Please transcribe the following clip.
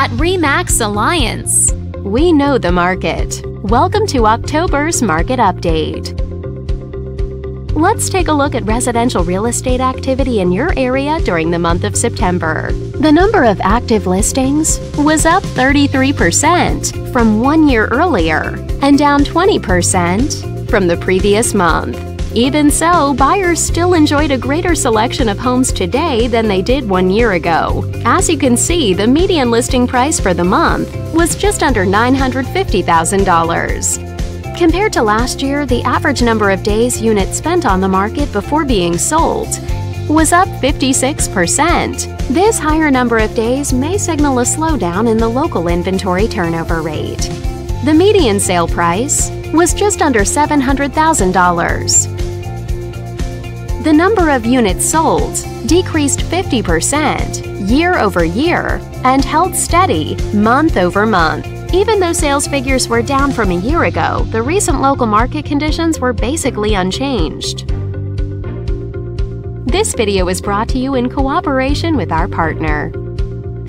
at REMAX Alliance. We know the market. Welcome to October's Market Update. Let's take a look at residential real estate activity in your area during the month of September. The number of active listings was up 33% from one year earlier and down 20% from the previous month. Even so, buyers still enjoyed a greater selection of homes today than they did one year ago. As you can see, the median listing price for the month was just under $950,000. Compared to last year, the average number of days units spent on the market before being sold was up 56%. This higher number of days may signal a slowdown in the local inventory turnover rate. The median sale price was just under $700,000. The number of units sold decreased 50% year over year and held steady month over month. Even though sales figures were down from a year ago, the recent local market conditions were basically unchanged. This video is brought to you in cooperation with our partner.